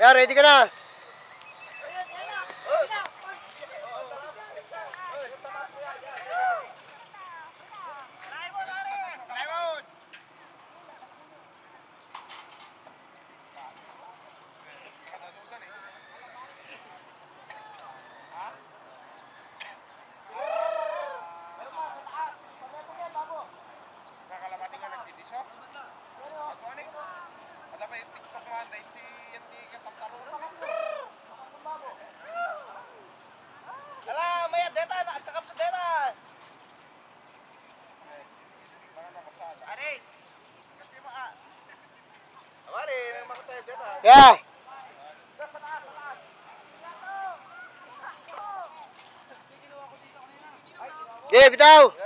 Ayan, ready ka na? Kakalabating ka nagtitis, oh? Ano, ano, ano? Ano pa yung TikTok mo, 19? Yeah! Okay, bitaw! Oh,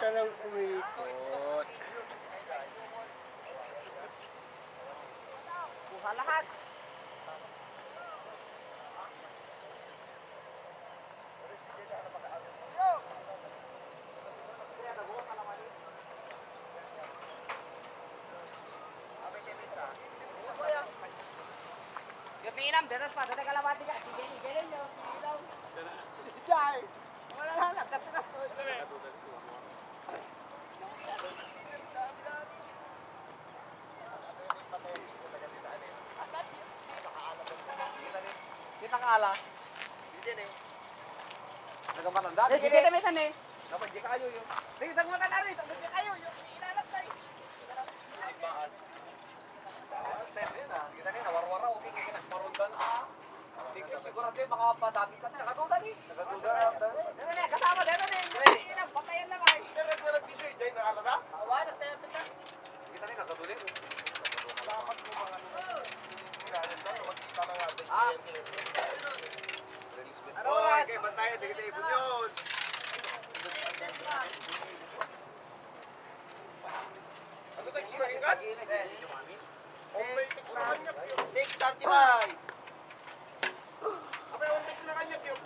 Sana umikot. Kuha lahat. Gabi inam, dadas pa, dadag alawati ka. Sige. Kita ka ala. Nagamatanda. Sige, kita may san eh. Dapat di kayo yun. Sige, tag mga kanaris. Ang gusto kayo. Yung inalat tayo. Kita ni nawarwara o kaya kinakmarundan ah. Di ko sigurado yung mga pasagin ka na. Nakatuda ni. Nakatuda. Dito Ah. Ano oras? Kaya bantayan, di kita ibon yun. Ano tayo sa ingat? Okay, text na kanya. 635! Abay, on text na kanya. Pio.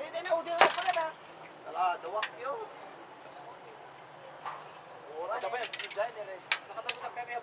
Dito na, udi na pala na. Tala, dawak yun. Oras. Nakatago sa kanya.